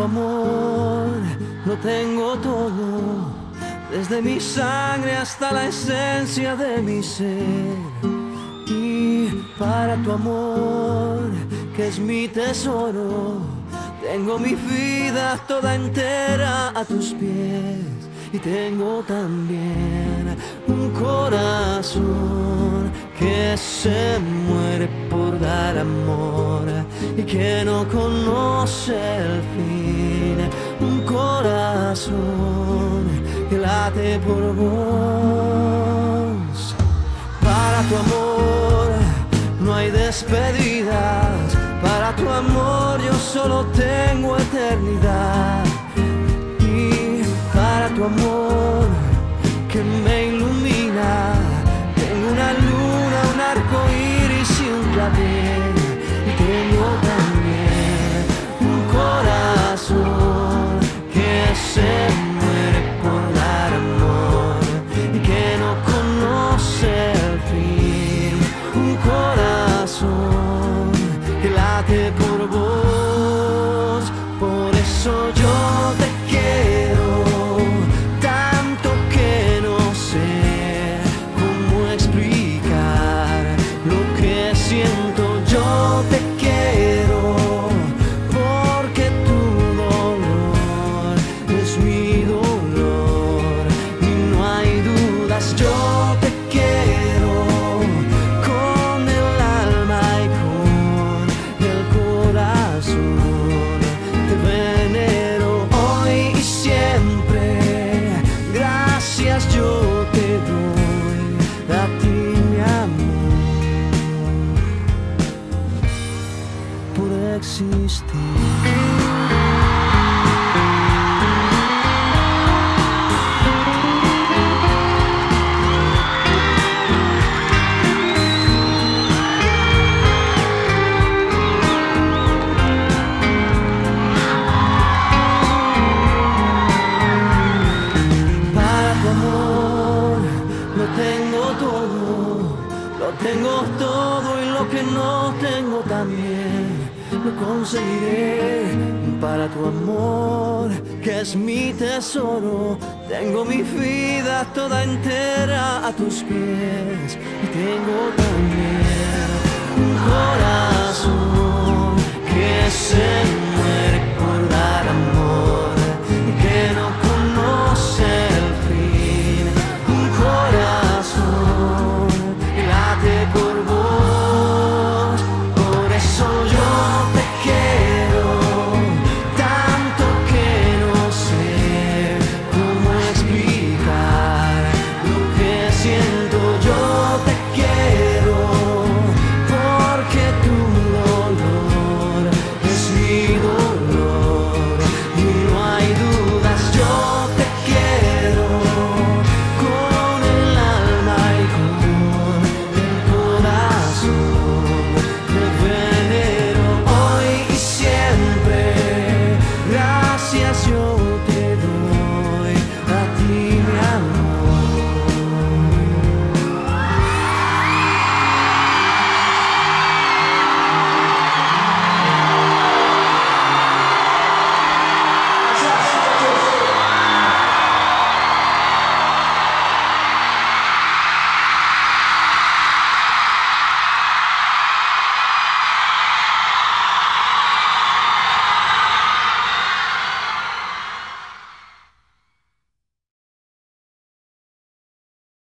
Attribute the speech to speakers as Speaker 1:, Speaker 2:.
Speaker 1: tu amor lo tengo todo, desde mi sangre hasta la esencia de mi ser. Y para tu amor, que es mi tesoro, tengo mi vida toda entera a tus pies. Y tengo también un corazón que se muere por dar amor y que no conoce el fin. Corazón que late por vos. Para tu amor no hay despedidas. Para tu amor yo solo tengo eternidad. Y para tu amor Un corazón que late por tengo todo y lo que no tengo también. Lo conseguiré. Para tu amor, que es mi tesoro, tengo mi vida toda entera a tus pies. Y tengo también un corazón